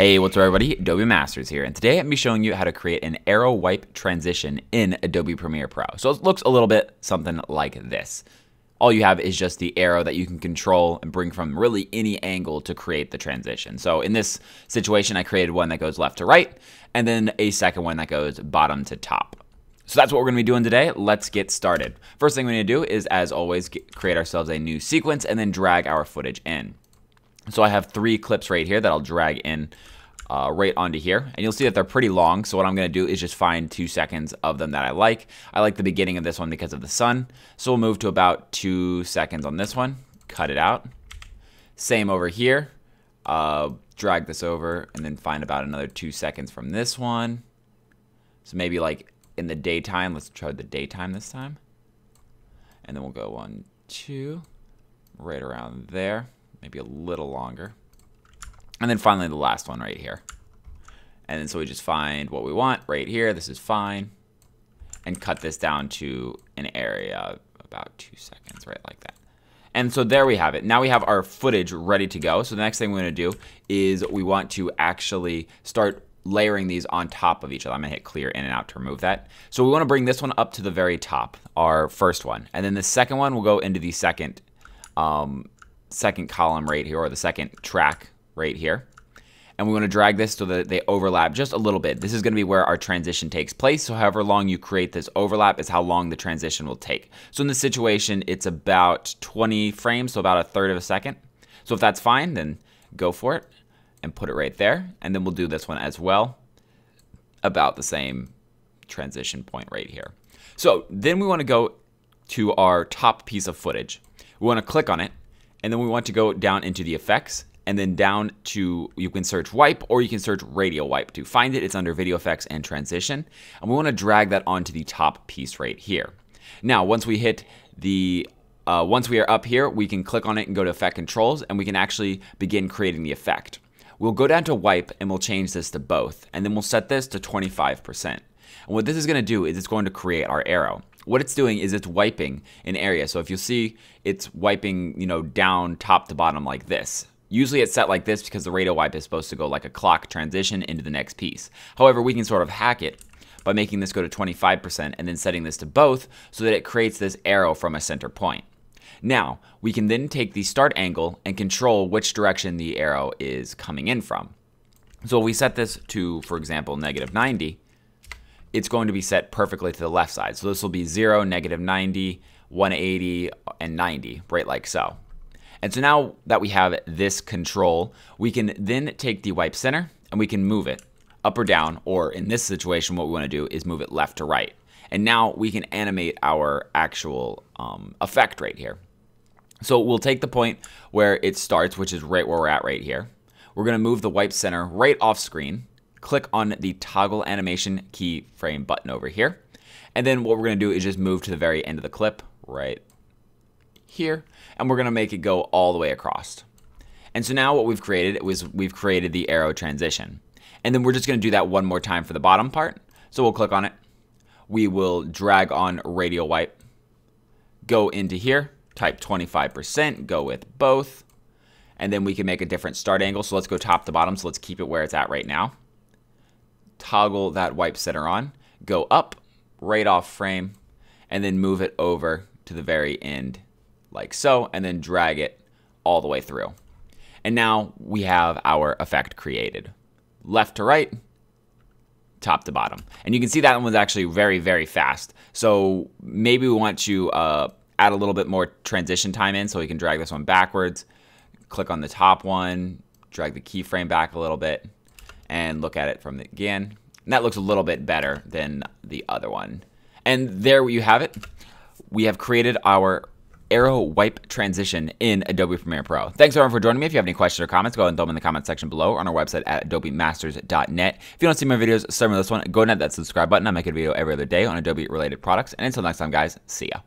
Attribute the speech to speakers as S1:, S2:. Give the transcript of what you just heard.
S1: Hey, what's up everybody? Adobe Masters here, and today I'm going to be showing you how to create an arrow wipe transition in Adobe Premiere Pro. So it looks a little bit something like this. All you have is just the arrow that you can control and bring from really any angle to create the transition. So in this situation, I created one that goes left to right, and then a second one that goes bottom to top. So that's what we're going to be doing today. Let's get started. First thing we need to do is, as always, get, create ourselves a new sequence and then drag our footage in. So I have three clips right here that I'll drag in uh, right onto here. And you'll see that they're pretty long. So what I'm going to do is just find two seconds of them that I like. I like the beginning of this one because of the sun. So we'll move to about two seconds on this one. Cut it out. Same over here. Uh, drag this over and then find about another two seconds from this one. So maybe like in the daytime. Let's try the daytime this time. And then we'll go one, two, right around there maybe a little longer. And then finally the last one right here. And then so we just find what we want right here. This is fine. And cut this down to an area about two seconds, right like that. And so there we have it. Now we have our footage ready to go. So the next thing we're gonna do is we want to actually start layering these on top of each other. I'm gonna hit clear in and out to remove that. So we wanna bring this one up to the very top, our first one. And then the second one will go into the second um, second column right here, or the second track right here. And we want to drag this so that they overlap just a little bit. This is going to be where our transition takes place. So however long you create this overlap is how long the transition will take. So in this situation, it's about 20 frames, so about a third of a second. So if that's fine, then go for it and put it right there. And then we'll do this one as well. About the same transition point right here. So then we want to go to our top piece of footage. We want to click on it and then we want to go down into the effects and then down to, you can search wipe or you can search radial wipe. To find it, it's under video effects and transition. And we want to drag that onto the top piece right here. Now, once we hit the, uh, once we are up here, we can click on it and go to effect controls and we can actually begin creating the effect. We'll go down to wipe and we'll change this to both. And then we'll set this to 25%. And what this is going to do is it's going to create our arrow what it's doing is it's wiping an area. So if you see, it's wiping, you know, down top to bottom like this. Usually it's set like this because the radial wipe is supposed to go like a clock transition into the next piece. However, we can sort of hack it by making this go to 25% and then setting this to both so that it creates this arrow from a center point. Now, we can then take the start angle and control which direction the arrow is coming in from. So we set this to, for example, negative 90, it's going to be set perfectly to the left side. So this will be 0, negative 90, 180, and 90, right like so. And so now that we have this control, we can then take the wipe center and we can move it up or down, or in this situation, what we want to do is move it left to right. And now we can animate our actual um, effect right here. So we'll take the point where it starts, which is right where we're at right here. We're going to move the wipe center right off screen click on the toggle animation keyframe button over here. And then what we're going to do is just move to the very end of the clip right here. And we're going to make it go all the way across. And so now what we've created was we've created the arrow transition. And then we're just going to do that one more time for the bottom part. So we'll click on it. We will drag on radial wipe. Go into here, type 25%, go with both. And then we can make a different start angle. So let's go top to bottom. So let's keep it where it's at right now toggle that wipe center on, go up right off frame, and then move it over to the very end like so, and then drag it all the way through. And now we have our effect created. Left to right, top to bottom. And you can see that one was actually very, very fast. So maybe we want to uh, add a little bit more transition time in so we can drag this one backwards. Click on the top one, drag the keyframe back a little bit, and look at it from the, again. And that looks a little bit better than the other one. And there you have it. We have created our arrow wipe transition in Adobe Premiere Pro. Thanks everyone for joining me. If you have any questions or comments, go ahead and throw them in the comment section below or on our website at adobemasters.net. If you don't see my videos, start with this one, go ahead and hit that subscribe button. I make a video every other day on Adobe related products. And until next time, guys, see ya.